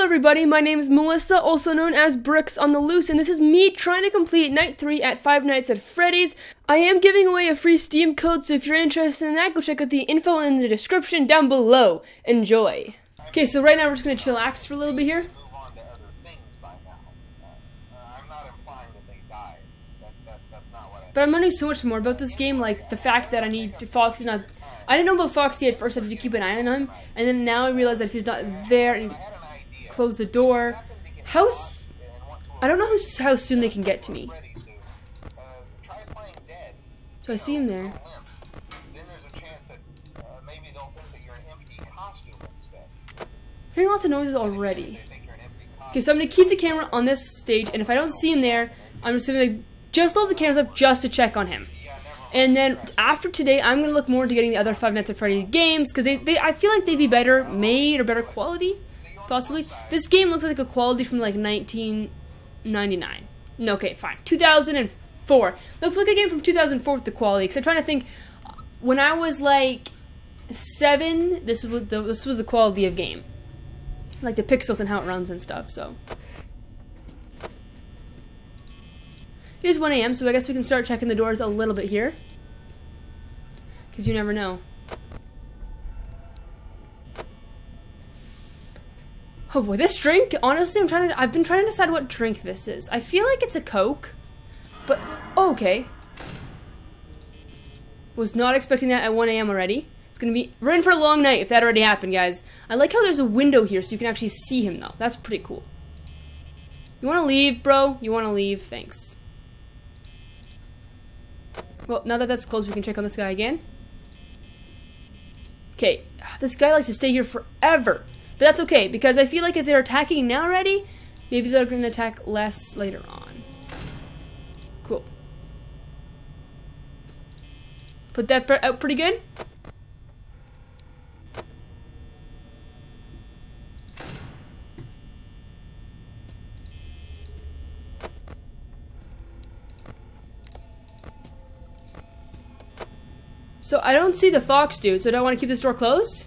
everybody, my name is Melissa, also known as Bricks on the Loose, and this is me trying to complete Night 3 at Five Nights at Freddy's. I am giving away a free Steam code, so if you're interested in that, go check out the info in the description down below. Enjoy. Okay, so right now we're just to chillax for a little bit here. But I'm learning so much more about this game, like the fact that I need to, Foxy not. I didn't know about Foxy at first. I had to keep an eye on him, and then now I realize that if he's not there, and. Close the door. How? I don't know how, how soon they can get to me. So I see him there. Hearing lots of noises already. Okay, so I'm gonna keep the camera on this stage, and if I don't see him there, I'm just gonna just load the cameras up just to check on him. And then after today, I'm gonna look more into getting the other Five Nights at Freddy's games because they, they I feel like they'd be better made or better quality, possibly. This game looks like a quality from like 1999. No, okay, fine, 2004. Looks like a game from 2004 with the quality. Because I'm trying to think, uh, when I was like seven, this was the, this was the quality of game, like the pixels and how it runs and stuff. So. It is 1 a.m., so I guess we can start checking the doors a little bit here. Because you never know. Oh boy, this drink, honestly, I'm trying to, I've been trying to decide what drink this is. I feel like it's a Coke, but, oh, okay. Was not expecting that at 1 a.m. already. It's gonna be, we're in for a long night if that already happened, guys. I like how there's a window here so you can actually see him, though. That's pretty cool. You wanna leave, bro? You wanna leave? Thanks. Well, now that that's closed, we can check on this guy again. Okay, this guy likes to stay here forever. But that's okay, because I feel like if they're attacking now already, maybe they're going to attack less later on. Cool. Put that out oh, pretty good. So I don't see the fox dude, so do I want to keep this door closed?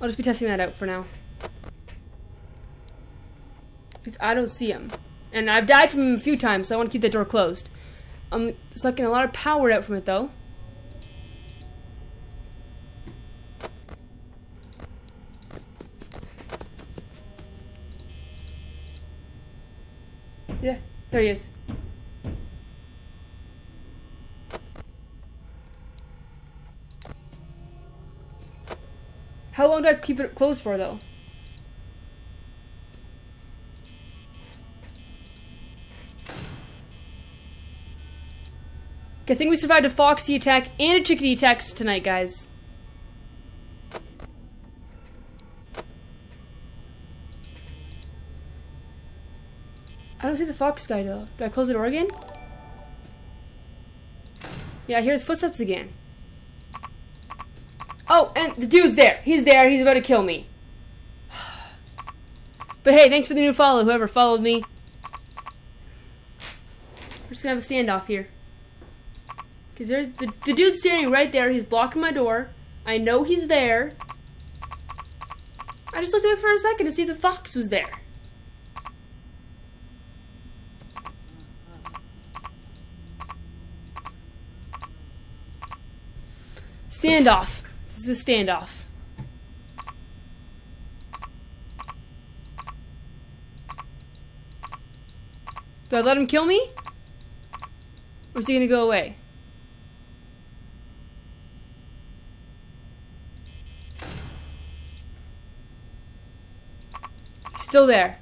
I'll just be testing that out for now. 'Cause I don't see him. And I've died from him a few times, so I want to keep that door closed. I'm sucking a lot of power out from it, though. Yeah, there he is. Long do I keep it closed for, though? I think we survived a foxy attack and a chickadee attack tonight, guys. I don't see the fox guy, though. Do I close the door again? Yeah, his footsteps again. Oh, and the dude's there. He's there. He's about to kill me. But hey, thanks for the new follow, whoever followed me. We're just gonna have a standoff here. Because there's the, the dude's standing right there. He's blocking my door. I know he's there. I just looked at it for a second to see if the fox was there. Standoff. This is a standoff. Do I let him kill me? Or is he gonna go away? He's still there.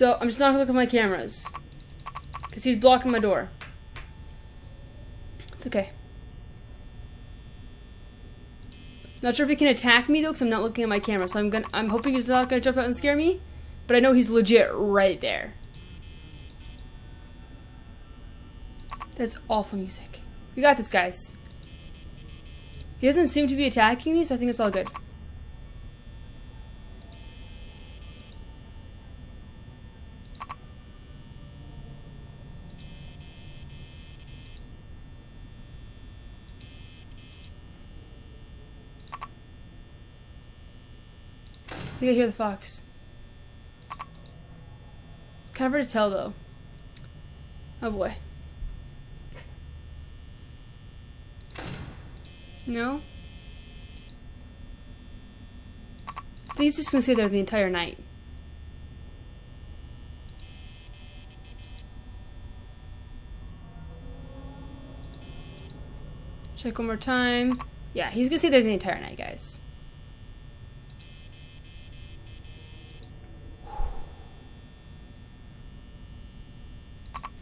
So I'm just not gonna look at my cameras. Because he's blocking my door. It's okay. Not sure if he can attack me though, because I'm not looking at my camera. So I'm gonna I'm hoping he's not gonna jump out and scare me. But I know he's legit right there. That's awful music. We got this, guys. He doesn't seem to be attacking me, so I think it's all good. Think I hear the fox. Kind of hard to tell though. Oh boy. No? I think he's just gonna stay there the entire night. Check one more time. Yeah, he's gonna stay there the entire night, guys.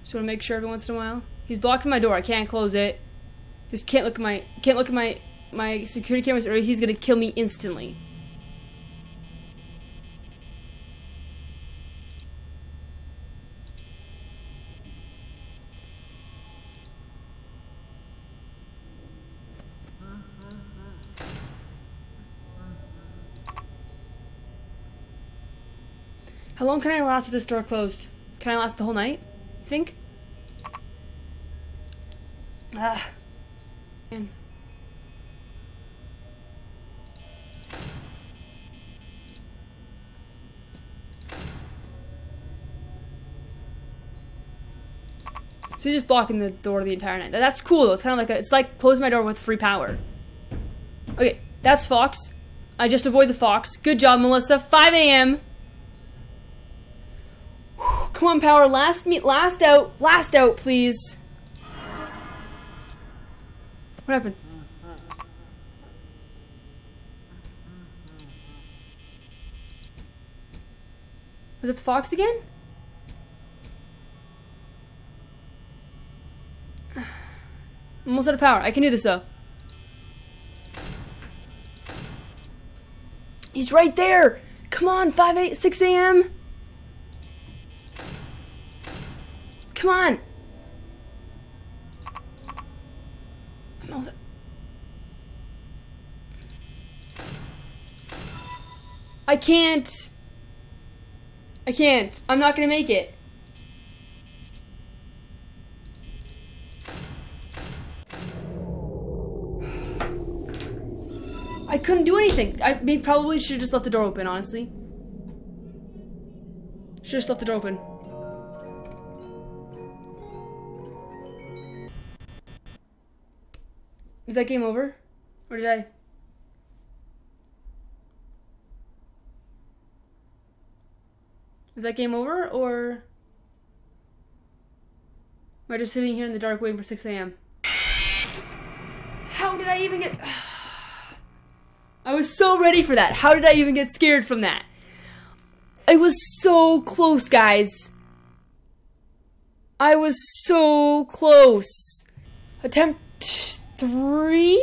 Just wanna make sure every once in a while. He's blocking my door. I can't close it. Just can't look at my can't look at my my security cameras or he's gonna kill me instantly. How long can I last with this door closed? Can I last the whole night? Think? Ah. Man. So he's just blocking the door the entire night. That's cool though. It's kind of like a, it's like close my door with free power. Okay, that's Fox. I just avoid the Fox. Good job, Melissa. 5 a.m. Come on, Power. Last meet. Last out. Last out, please. What happened? Was it the fox again? I'm almost out of power. I can do this though. He's right there. Come on, 5 8 6 a.m. Come on. I'm almost I can't. I can't. I'm not gonna make it. I couldn't do anything. I probably should have just left the door open, honestly. Should have just left the door open. Is that game over? Or did I? Is that game over, or am I just sitting here in the dark waiting for 6 a.m.? How did I even get... I was so ready for that. How did I even get scared from that? I was so close, guys. I was so close. Attempt three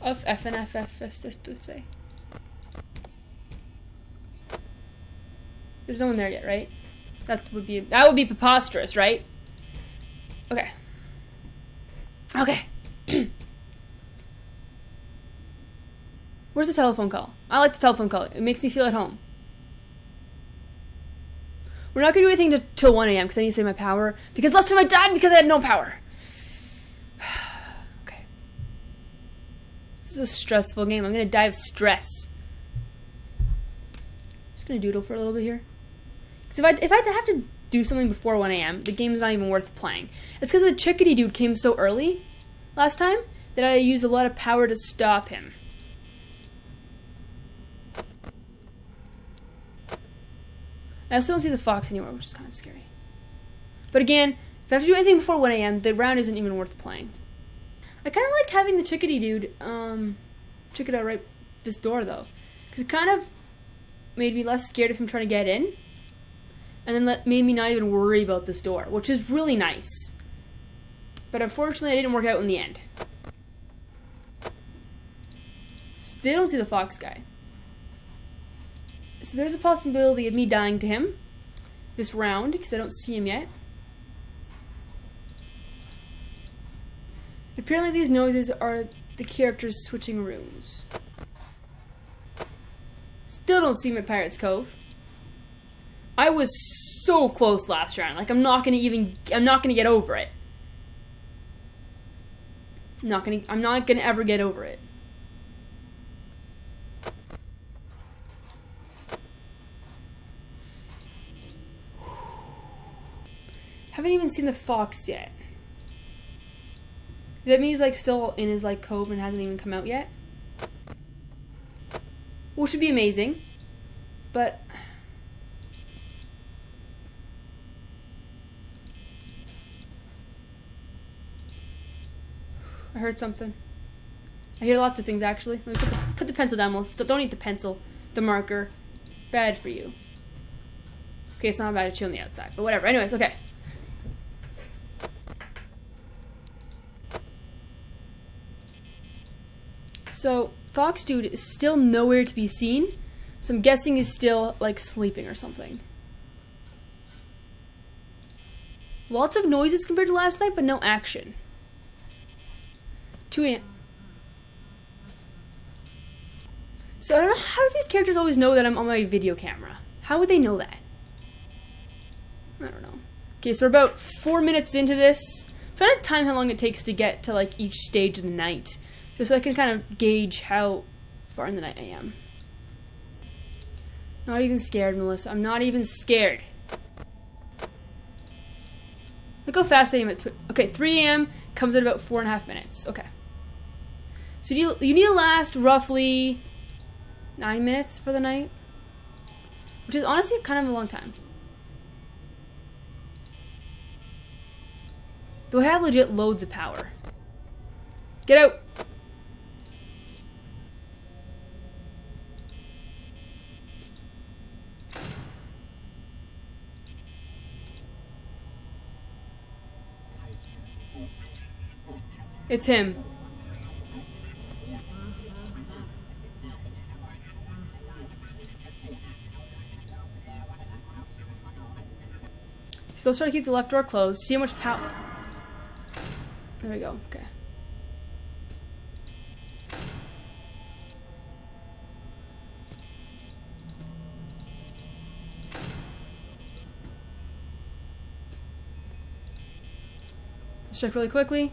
of F and F F F to say. There's no one there yet, right? That would be that would be preposterous, right? Okay. Okay. Where's the telephone call? I like the telephone call. It makes me feel at home. We're not gonna do anything to, till 1 a.m. because I need to save my power. Because last time I died because I had no power. okay. This is a stressful game. I'm gonna die of stress. Just gonna doodle for a little bit here. Because if I if I have to do something before 1 a.m., the game is not even worth playing. It's because the chickadee dude came so early last time that I used a lot of power to stop him. I also don't see the fox anymore, which is kind of scary. But again, if I have to do anything before 1 a.m., the round isn't even worth playing. I kind of like having the chickadee dude um, check it out right this door, though. Because it kind of made me less scared of him trying to get in. And then let, made me not even worry about this door, which is really nice. But unfortunately, it didn't work out in the end. Still don't see the fox guy. So there's a possibility of me dying to him this round, because I don't see him yet. Apparently these noises are the characters switching rooms. Still don't see him at Pirates Cove. I was so close last round. Like I'm not gonna even I'm not gonna get over it. I'm not gonna I'm not gonna ever get over it. Haven't even seen the fox yet. That means like still in his like cove and hasn't even come out yet. Which would be amazing. But I heard something. I hear lots of things actually. Put the, put the pencil down. Melissa. Don't eat the pencil. The marker. Bad for you. Okay, it's not bad to chew on the outside, but whatever. Anyways, okay. So, Fox Dude is still nowhere to be seen. So I'm guessing he's still, like, sleeping or something. Lots of noises compared to last night, but no action. 2 a.m. So I don't know how do these characters always know that I'm on my video camera? How would they know that? I don't know. Okay, so we're about four minutes into this. I'm trying to time how long it takes to get to like each stage of the night, just so I can kind of gauge how far in the night I am. Not even scared, Melissa. I'm not even scared. Look how fast I am at. Okay, 3 a.m. comes in about four and a half minutes. Okay. So you you need to last roughly nine minutes for the night, which is honestly kind of a long time. Though I have legit loads of power. Get out! It's him. Still try to keep the left door closed. See how much power. There we go. Okay. Let's check really quickly.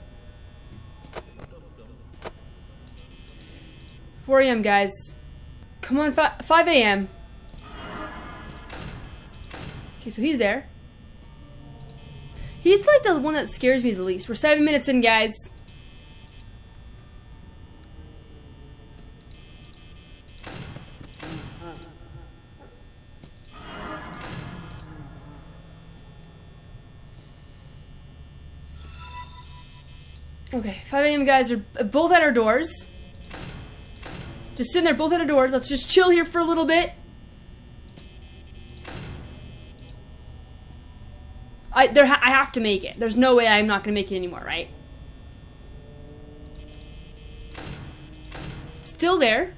4 a.m. guys. Come on, 5 a.m. Okay, so he's there. He's like the one that scares me the least. We're seven minutes in, guys. Okay, 5 a.m. guys are both at our doors. Just sitting there, both at our doors. Let's just chill here for a little bit. I there ha I have to make it. There's no way I'm not gonna make it anymore, right? Still there.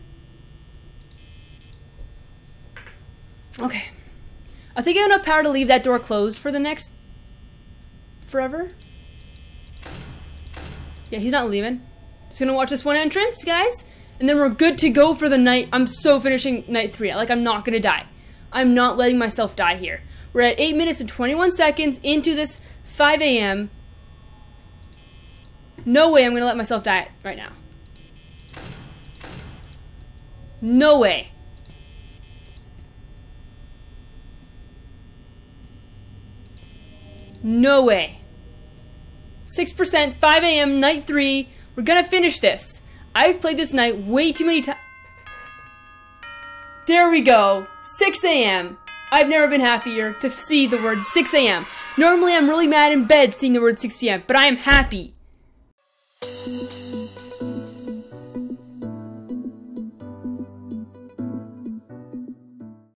Okay. I think I have enough power to leave that door closed for the next forever. Yeah, he's not leaving. Just gonna watch this one entrance, guys, and then we're good to go for the night. I'm so finishing night three. Like I'm not gonna die. I'm not letting myself die here. We're at 8 minutes and 21 seconds into this 5 a.m. No way I'm going to let myself die right now. No way. No way. 6%, 5 a.m., night 3. We're gonna finish this. I've played this night way too many times. There we go. 6 a.m. I've never been happier to see the word 6 a.m. Normally I'm really mad in bed seeing the word 6 p.m., but I am happy.